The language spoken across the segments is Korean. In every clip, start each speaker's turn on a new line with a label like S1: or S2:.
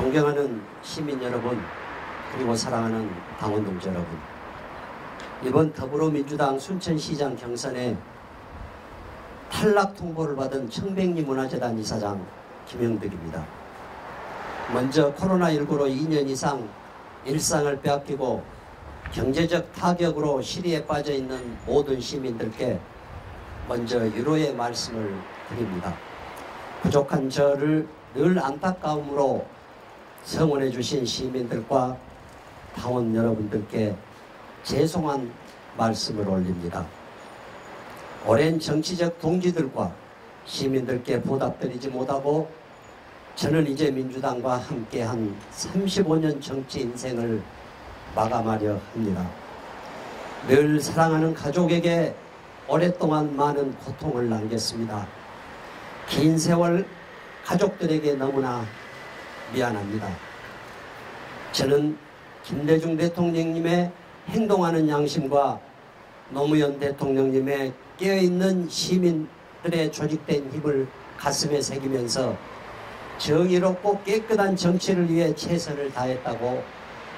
S1: 존경하는 시민 여러분 그리고 사랑하는 당원 동지 여러분 이번 더불어민주당 순천시장 경선에 탈락 통보를 받은 청백리 문화재단 이사장 김영덕입니다. 먼저 코로나19로 2년 이상 일상을 빼앗기고 경제적 타격으로 시리에 빠져 있는 모든 시민들께 먼저 위로의 말씀을 드립니다. 부족한 저를 늘 안타까움으로 성원해 주신 시민들과 당원 여러분들께 죄송한 말씀을 올립니다. 오랜 정치적 동지들과 시민들께 보답드리지 못하고 저는 이제 민주당과 함께한 35년 정치 인생을 마감하려 합니다. 늘 사랑하는 가족에게 오랫동안 많은 고통을 남겼습니다. 긴 세월 가족들에게 너무나 미안합니다. 저는 김대중 대통령님의 행동하는 양심과 노무현 대통령님의 깨어있는 시민들의 조직된 힘을 가슴에 새기면서 정의롭고 깨끗한 정치를 위해 최선을 다했다고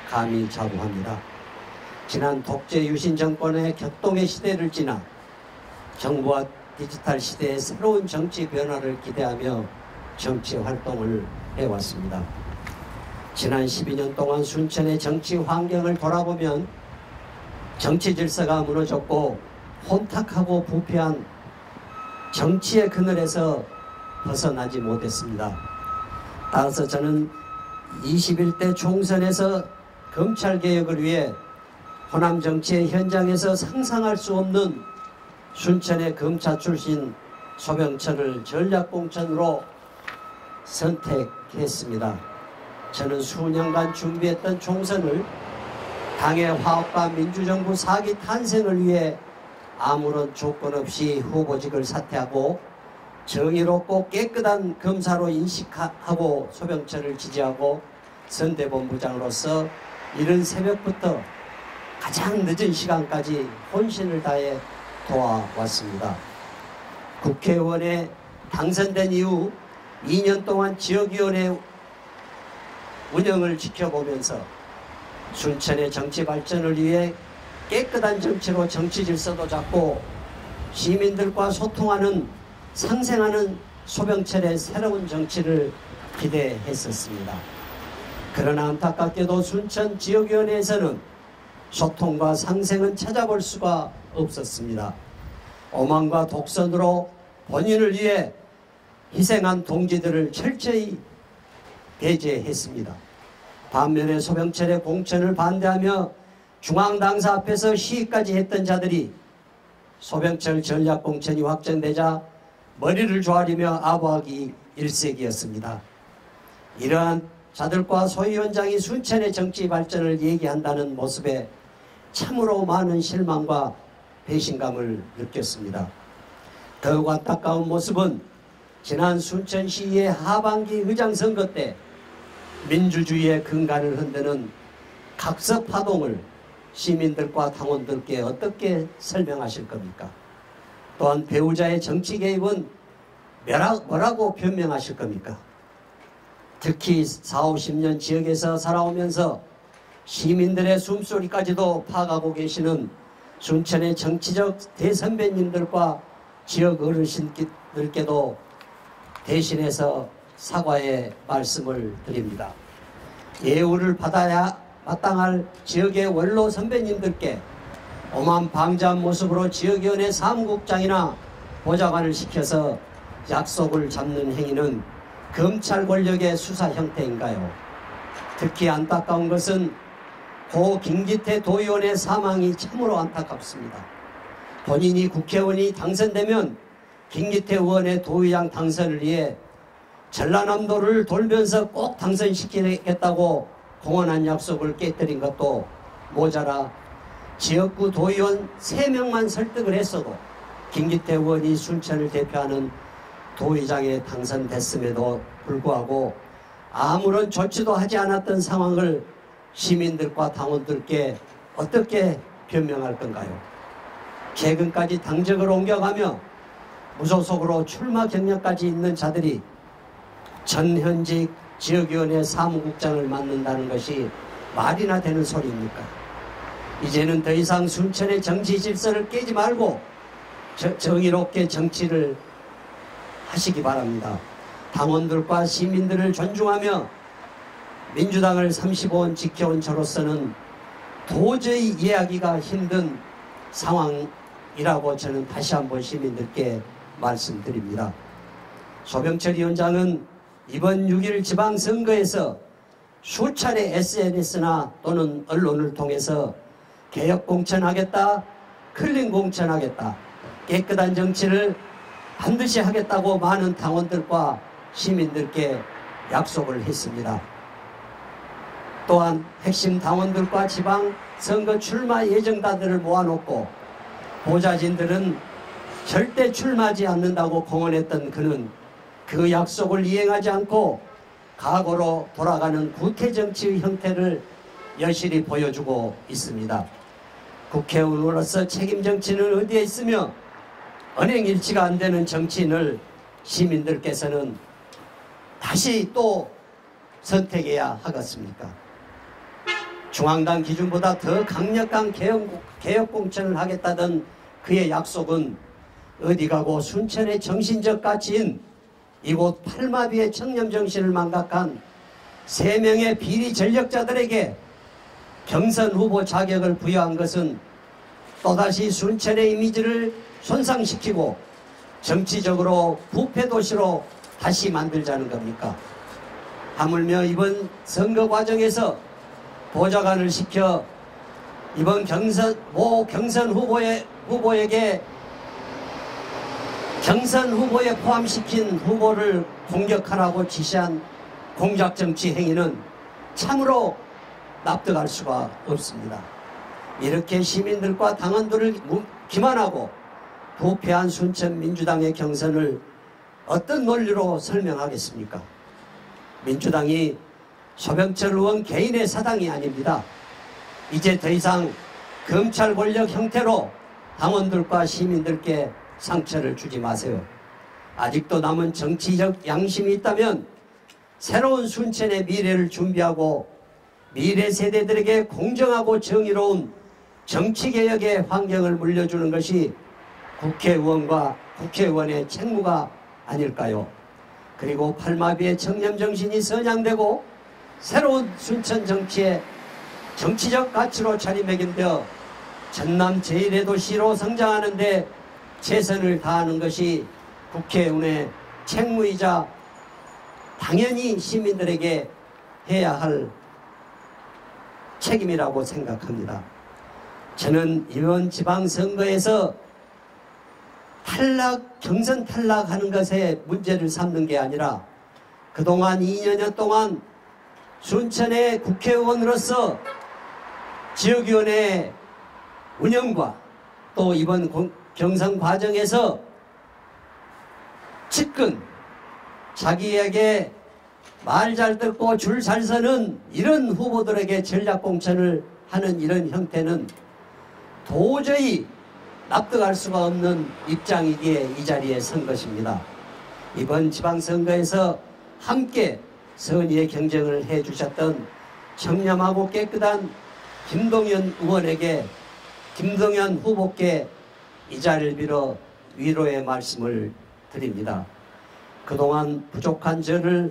S1: 감히 자부합니다. 지난 독재 유신 정권의 격동의 시대를 지나 정부와 디지털 시대의 새로운 정치 변화를 기대하며 정치 활동을 해왔습니다. 지난 12년 동안 순천의 정치 환경을 돌아보면 정치 질서가 무너졌고 혼탁하고 부패한 정치의 그늘에서 벗어나지 못했습니다. 따라서 저는 21대 총선에서 검찰개혁을 위해 호남 정치의 현장에서 상상할 수 없는 순천의 검사 출신 소병철을 전략공천으로 선택했습니다. 저는 수년간 준비했던 총선을 당의 화합과 민주정부 사기 탄생을 위해 아무런 조건 없이 후보직을 사퇴하고 정의롭고 깨끗한 검사로 인식하고 소병철을 지지하고 선대본부장으로서 이른 새벽부터 가장 늦은 시간까지 혼신을 다해 도와왔습니다. 국회의원에 당선된 이후 2년 동안 지역위원회 운영을 지켜보면서 순천의 정치 발전을 위해 깨끗한 정치로 정치 질서도 잡고 시민들과 소통하는 상생하는 소병철의 새로운 정치를 기대했었습니다. 그러나 안타깝게도 순천 지역위원회에서는 소통과 상생은 찾아볼 수가 없었습니다. 오만과 독선으로 본인을 위해 희생한 동지들을 철저히 배제했습니다. 반면에 소병철의 공천을 반대하며 중앙당사 앞에서 시위까지 했던 자들이 소병철 전략공천이 확정되자 머리를 조아리며 아부하기 일색이었습니다. 이러한 자들과 소 위원장이 순천의 정치 발전을 얘기한다는 모습에 참으로 많은 실망과 배신감을 느꼈습니다. 더욱 안타까운 모습은 지난 순천시의 하반기 의장선거 때 민주주의의 근간을 흔드는 각서 파동을 시민들과 당원들께 어떻게 설명하실 겁니까? 또한 배우자의 정치 개입은 뭐라고 변명하실 겁니까? 특히 4, 50년 지역에서 살아오면서 시민들의 숨소리까지도 파가고 계시는 순천의 정치적 대선배님들과 지역 어르신들께도 대신해서 사과의 말씀을 드립니다. 예우를 받아야 마땅할 지역의 원로 선배님들께 오만 방자한 모습으로 지역위원회 사무국장이나 보좌관을 시켜서 약속을 잡는 행위는 검찰 권력의 수사 형태인가요? 특히 안타까운 것은 고 김기태 도의원의 사망이 참으로 안타깝습니다. 본인이 국회의원이 당선되면 김기태 의원의 도의장 당선을 위해 전라남도를 돌면서 꼭 당선시키겠다고 공언한 약속을 깨뜨린 것도 모자라 지역구 도의원 3명만 설득을 했어도 김기태 의원이 순천을 대표하는 도의장에 당선됐음에도 불구하고 아무런 조치도 하지 않았던 상황을 시민들과 당원들께 어떻게 변명할 건가요? 최근까지 당적을 옮겨가며 무소속으로 출마 경력까지 있는 자들이 전현직 지역위원회 사무국장을 맡는다는 것이 말이나 되는 소리입니까? 이제는 더 이상 순천의 정치 질서를 깨지 말고 저- 정의롭게 정치를 하시기 바랍니다. 당원들과 시민들을 존중하며 민주당을 35원 지켜온 저로서는 도저히 이해하기가 힘든 상황이라고 저는 다시 한번 시민들께 말씀드립니다. 소병철 위원장은 이번 6일 지방선거에서 수차례 SNS나 또는 언론을 통해서 개혁 공천하겠다, 클린 공천하겠다, 깨끗한 정치를 반드시 하겠다고 많은 당원들과 시민들께 약속을 했습니다. 또한 핵심 당원들과 지방 선거 출마 예정자들을 모아놓고 보좌진들은 절대 출마하지 않는다고 공언했던 그는 그 약속을 이행하지 않고 과거로 돌아가는 구태 정치의 형태를 여실히 보여주고 있습니다. 국회의원으로서 책임 정치는 어디에 있으며 언행 일치가 안 되는 정치인을 시민들께서는 다시 또 선택해야 하겠습니까? 중앙당 기준보다 더 강력한 개혁 공천을 하겠다던 그의 약속은 어디 가고 순천의 정신적 가치인 이곳 팔마비의 청렴 정신을 망각한 세 명의 비리 전력자들에게 경선 후보 자격을 부여한 것은 또다시 순천의 이미지를 손상시키고 정치적으로 부패 도시로 다시 만들자는 겁니까? 하물며 이번 선거 과정에서 보좌관을 시켜 이번 경선 모 경선 후보의 후보에게 경선 후보에 포함시킨 후보를 공격하라고 지시한 공작 정치 행위는 참으로 납득할 수가 없습니다. 이렇게 시민들과 당원들을 무- 기만하고 부패한 순천 민주당의 경선을 어떤 논리로 설명하겠습니까? 민주당이 소병철 의원 개인의 사당이 아닙니다. 이제 더 이상 검찰 권력 형태로 당원들과 시민들께 상처를 주지 마세요. 아직도 남은 정치적 양심이 있다면 새로운 순천의 미래를 준비하고 미래 세대들에게 공정하고 정의로운 정치개혁의 환경을 물려주는 것이 국회의원과 국회의원의 책무가 아닐까요? 그리고 팔마비의 청렴정신이 선양되고 새로운 순천 정치의 정치적 가치로 자리매김되어 전남 제1의 도시로 성장하는데 최선을 다하는 것이 국회의원의 책무이자 당연히 시민들에게 해야 할 책임이라고 생각합니다. 저는 이번 지방선거에서 탈락, 경선 탈락하는 것에 문제를 삼는 게 아니라 그동안 2년여 동안 순천의 국회의원으로서 지역위원회 운영과 또 이번 공- 경선 과정에서 측근 자기에게 말 잘 듣고 줄 잘 서는 이런 후보들에게 전략 공천을 하는 이런 형태는 도저히 납득할 수가 없는 입장이기에 이 자리에 선 것입니다. 이번 지방선거에서 함께 선의의 경쟁을 해주셨던 청렴하고 깨끗한 김동연 의원에게 김동연 후보께 이 자리를 빌어 위로의 말씀을 드립니다. 그동안 부족한 저를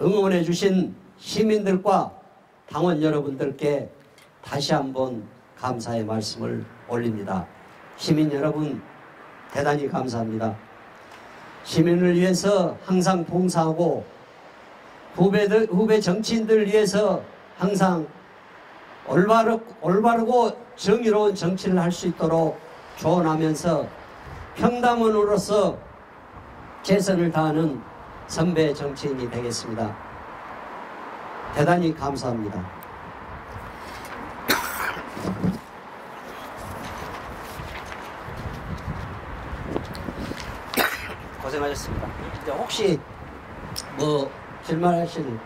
S1: 응원해 주신 시민들과 당원 여러분들께 다시 한번 감사의 말씀을 올립니다. 시민 여러분 대단히 감사합니다. 시민을 위해서 항상 봉사하고 후배들 후배 정치인들 위해서 항상 올바르, 올바르고 정의로운 정치를 할 수 있도록 조언하면서 평당원으로서 최선을 다하는 선배 정치인이 되겠습니다. 대단히 감사합니다. 고생하셨습니다. 이제 혹시 뭐 질문하실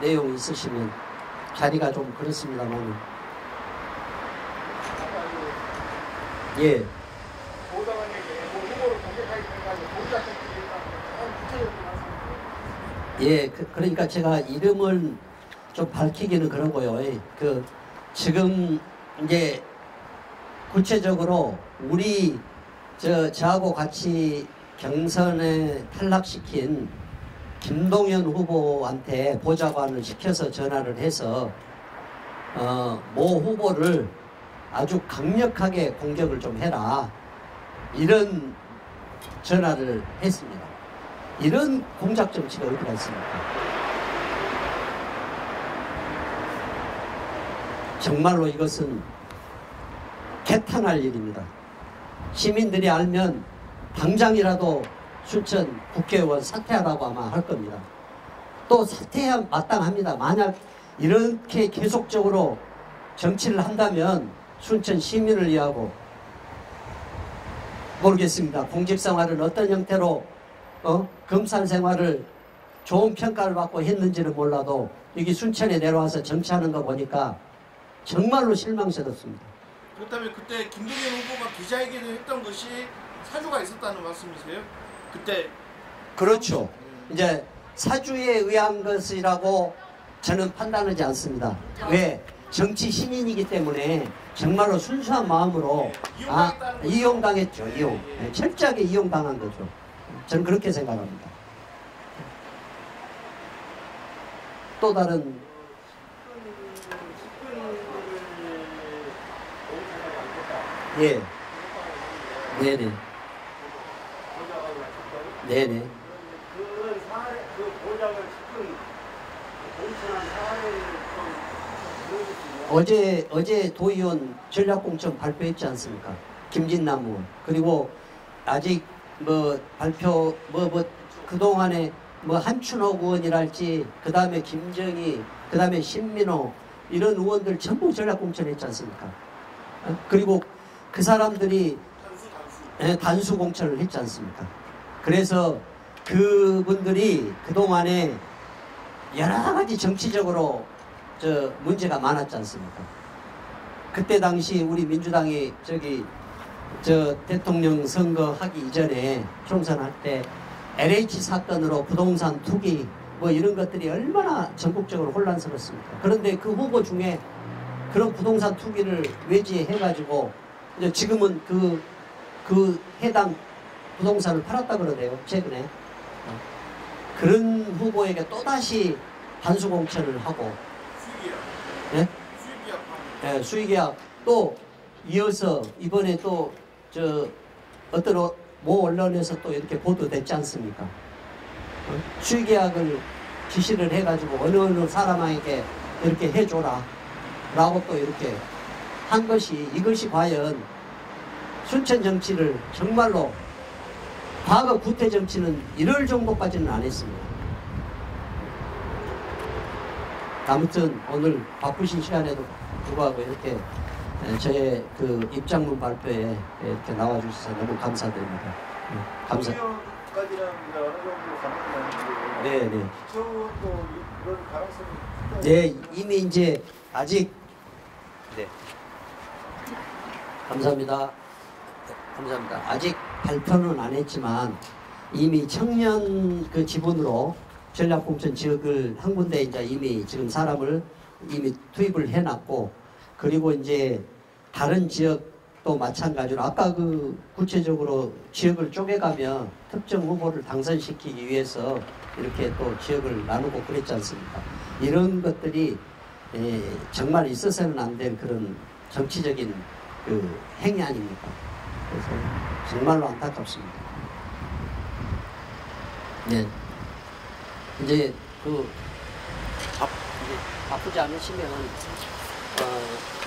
S1: 내용 있으시면 자리가 좀 그렇습니다만 예. 예, 그, 러니까 제가 이름을 좀 밝히기는 그러고요. 예, 그 지금 이제 구체적으로 우리 저 저하고 같이 경선에 탈락시킨 김동연 후보한테 보좌관을 시켜서 전화를 해서 어, 모 후보를 아주 강력하게 공격을 좀 해라 이런 전화를 했습니다. 이런 공작 정치가 어디가 있습니까? 정말로 이것은 개탄할 일입니다. 시민들이 알면 당장이라도 순천 국회의원 사퇴하라고 아마 할 겁니다. 또 사퇴해야 마땅합니다. 만약 이렇게 계속적으로 정치를 한다면 순천 시민을 위하고 모르겠습니다. 공직 생활은 어떤 형태로 어? 검사 생활을 좋은 평가를 받고 했는지는 몰라도 여기 순천에 내려와서 정치하는 거 보니까 정말로 실망스럽습니다.
S2: 그렇다면 그때 김동연 후보가 기자회견을 했던 것이 사주가 있었다는 말씀이세요? 그때
S1: 그렇죠. 이제 사주에 의한 것이라고 저는 판단하지 않습니다. 왜? 정치 신인이기 때문에 정말로 순수한 마음으로 아, 이용당했죠. 이용. 네, 철저하게 이용당한 거죠. 저는 그렇게 생각합니다. 또 다른 예. 네네. 네네.
S3: 그런 사례, 그 보장을 시킨 공천한 사례를 좀들
S1: 어제 어제 도의원 전략공천 발표했지 않습니까? 김진남 의원 그리고 아직 뭐 발표 뭐 뭐 그동안에 뭐 한춘옥 의원이랄지 그 다음에 김정희 그 다음에 신민호 이런 의원들 전부 전략공천했지 않습니까? 어? 그리고 그 사람들이 예, 단수 공천을 했지 않습니까? 그래서 그분들이 그동안에 여러 가지 정치적으로 저 문제가 많았지 않습니까? 그때 당시 우리 민주당이 저기 저 대통령 선거 하기 이전에 총선할 때 LH 사건으로 부동산 투기 뭐 이런 것들이 얼마나 전국적으로 혼란스럽습니까? 그런데 그 후보 중에 그런 부동산 투기를 외지해가지고 지금은 그, 그 해당 부동산을 팔았다 그러네요. 최근에. 어. 그런 후보에게 또다시 반수공천을 하고 예? 예, 수의계약 또 이어서 이번에 또 저 어떤 어- 모 언론에서 또 이렇게 보도됐지 않습니까? 어? 수의계약을 지시를 해가지고 어느 어느 사람에게 이렇게 해줘라 라고 또 이렇게 한 것이 이것이 과연 순천 정치를 정말로 과거 구태 정치는 이럴 정도까지는 안 했습니다. 아무튼 오늘 바쁘신 시간에도 불구하고 이렇게 에, 저의 그 입장문 발표에 이렇게 나와주셔서 너무 감사드립니다. 네, 감사. 네, 네. 네, 이미 이제 아직 네. 감사합니다. 네, 감사합니다. 아직 발표는 안 했지만 이미 청년 그 지분으로 전략공천 지역을 한 군데 이제 이미 지금 사람을 이미 투입을 해놨고 그리고 이제 다른 지역도 마찬가지로 아까 그 구체적으로 지역을 쪼개가면 특정 후보를 당선시키기 위해서 이렇게 또 지역을 나누고 그랬지 않습니까? 이런 것들이 에, 정말 있어서는 안될 그런 정치적인 그 행위 아닙니까? 그래서 정말로 안타깝습니다. 네. 이제 그 바쁘지 않으시면 어,